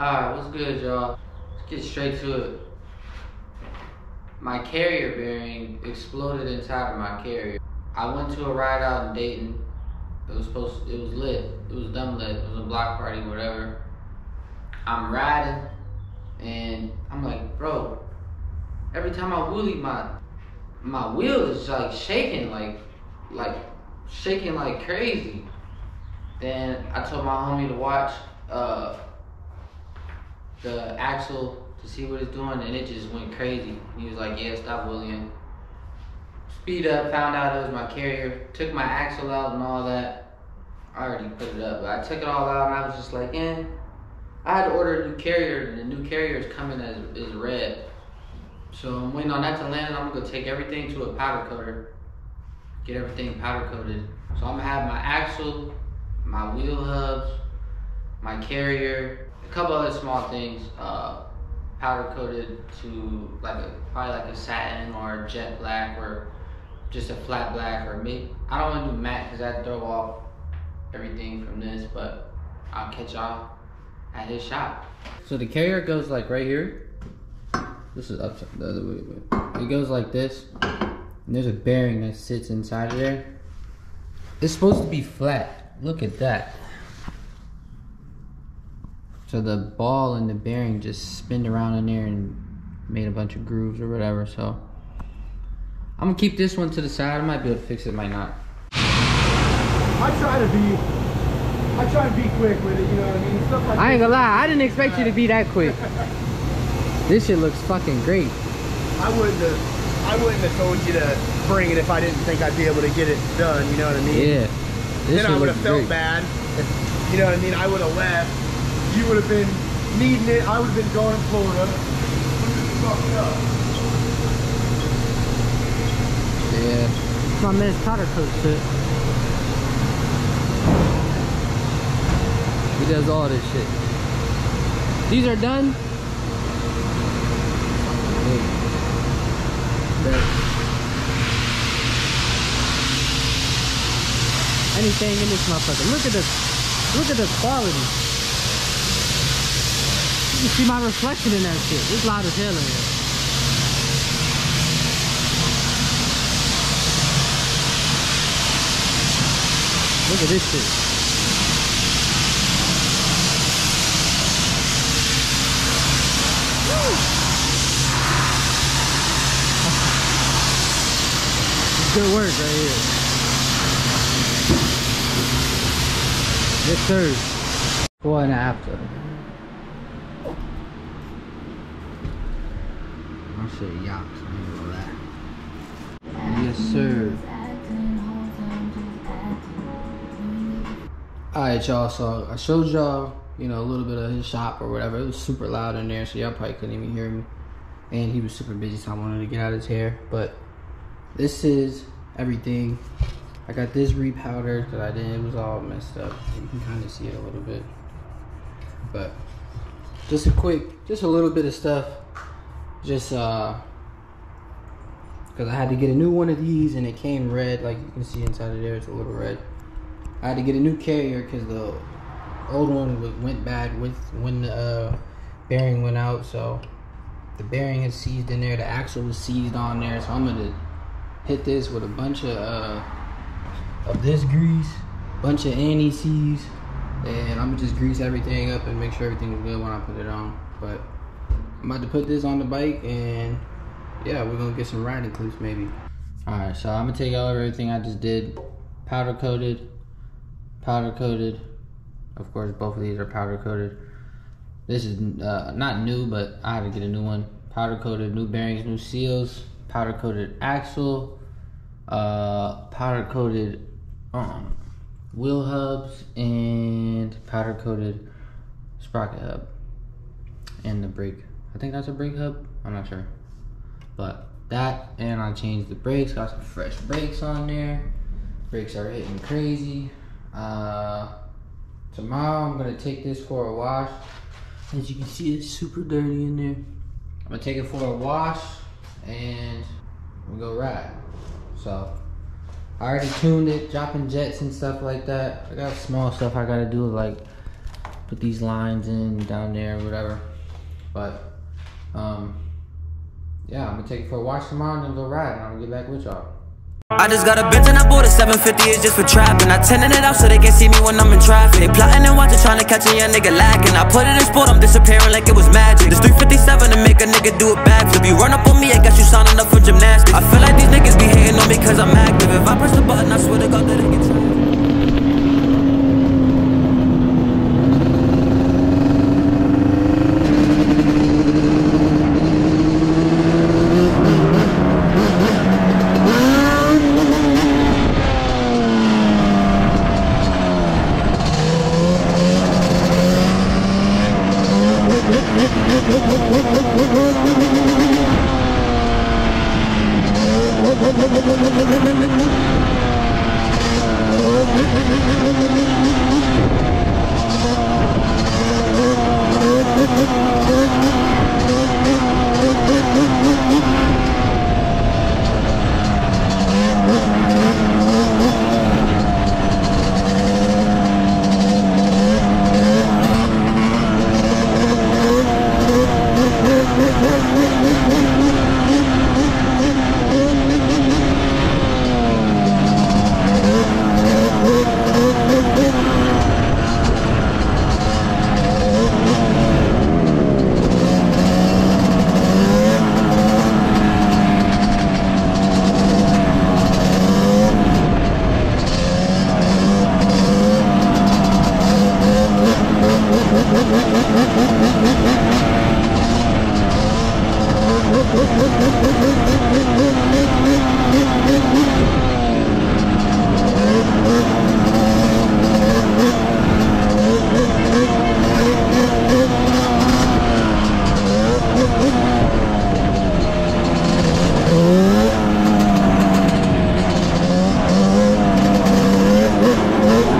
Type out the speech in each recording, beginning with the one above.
Alright, what's good, y'all? Let's get straight to it. My carrier bearing exploded inside of my carrier. I went to a ride out in Dayton. It was supposed it was lit. It was dumb lit. It was a block party, whatever. I'm riding and I'm like, bro, every time I wheelie my my wheel is like shaking like like shaking like crazy. Then I told my homie to watch uh the axle to see what it's doing, and it just went crazy. He was like, "Yeah, stop wheeling." Speed up, found out it was my carrier. Took my axle out and all that. I already put it up, but I took it all out, and I was just like, "Eh." I had to order a new carrier, and the new carrier is coming as is red. So I'm waiting on that to land. I'm gonna go take everything to a powder coater, get everything powder coated. So I'm gonna have my axle, my wheel hubs, my carrier, a couple other small things uh, powder coated to like a probably like a satin or a jet black or just a flat black or maybe I don't want to do matte because that throw off everything from this, but I'll catch y'all at his shop. So the carrier goes like right here. This is upside the other way, it goes like this. And there's a bearing that sits inside of there. It's supposed to be flat. Look at that. So the ball and the bearing just spinned around in there and made a bunch of grooves or whatever. So I'm gonna keep this one to the side. I might be able to fix it, might not. I try to be, I try to be quick with it, you know what I mean? Stuff like I ain't gonna lie, I didn't expect you to be that quick. This shit looks fucking great. I wouldn't have, I wouldn't have told you to bring it if I didn't think I'd be able to get it done, you know what I mean? Yeah. This then I would have felt great. bad. You know what I mean? I would have left. You would have been needing it. I would have been going to Florida. Would've been fucked up. Yeah. My man's powder coat shit. He does all this shit. These are done. Anything in this motherfucker. Look at this. look at the quality. You can see my reflection in that shit. It's loud as hell in here. Look at this shit. Good work right here. Yes, sir. Four and a say I ain't gonna. Yes, sir. Alright, y'all. So I showed y'all, you know, a little bit of his shop or whatever. It was super loud in there, so y'all probably couldn't even hear me. And he was super busy, so I wanted to get out his hair. But this is everything. I got this repowder that I did. It was all messed up. You can kind of see it a little bit. But just a quick, just a little bit of stuff. Just uh, because I had to get a new one of these, and it came red, like you can see inside of there. It's a little red. I had to get a new carrier because the old one went bad with when the uh, bearing went out. So the bearing is seized in there. The axle was seized on there. So I'm gonna hit this with a bunch of uh, of this grease, bunch of anti-seize, and I'm gonna just grease everything up and make sure everything is good when I put it on. But I'm about to put this on the bike and yeah, we're gonna get some riding clips maybe. Alright, so I'm gonna take out everything I just did. Powder coated, powder coated. Of course, both of these are powder coated. This is uh, not new, but I had to get a new one. Powder coated, new bearings, new seals, powder coated axle, uh, powder coated um, wheel hubs, and powder coated sprocket hub, and the brake. I think that's a brake hub. I'm not sure, but that and I changed the brakes. Got some fresh brakes on there. Brakes are hitting crazy. Uh, tomorrow I'm gonna take this for a wash. As you can see, it's super dirty in there. I'm gonna take it for a wash and we go ride. So I already tuned it, dropping jets and stuff like that. I got small stuff I gotta do, like put these lines in down there, whatever. But um, yeah, I'm gonna take it for a watch tomorrow and then go ride, and I'm gonna get back with y'all. I just got a Benz and I bought a 750, it's just for trapping. I tenant it out so they can see me when I'm in traffic. They plotting and watching, trying to catch a young nigga lacking. I put it in sport, I'm disappearing like it was magic. This 357 to make a nigga do it backflip. You run up on me, I guess you signing up for gymnastics. I feel like these niggas be hating on me cause I'm active. Thank you.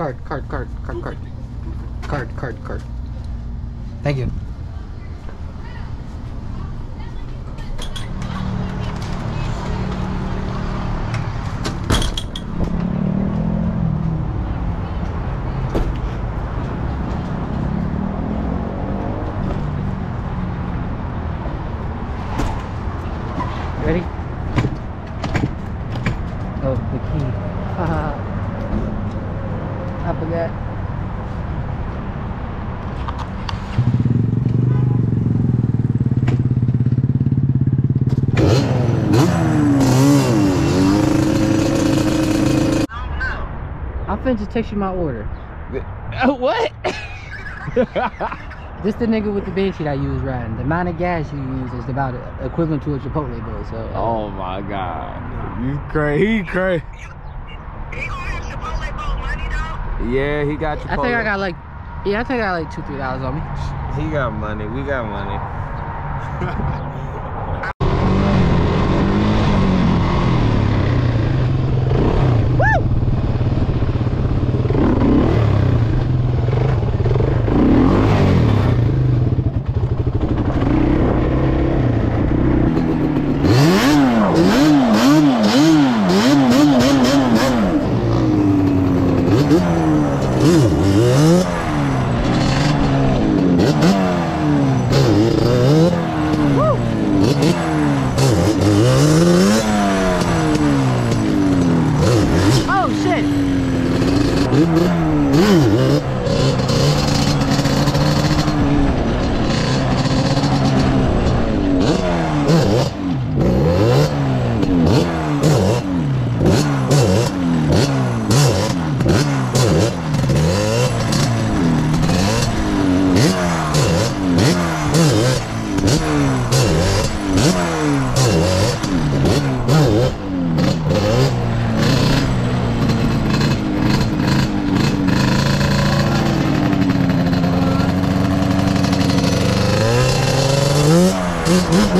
Card, card, card, card, card. Card, card, card. Thank you. Ready? Oh, the key. Haha. I forgot. I'm finna just text you my order. what? This the nigga with the bed sheet I use riding. The amount of gas you use is about equivalent to a Chipotle bill. So uh, Oh my god. You crazy. He crazy. Yeah, he got I think I got like, yeah, I think I got like two, three dollars on me. He got money. We got money.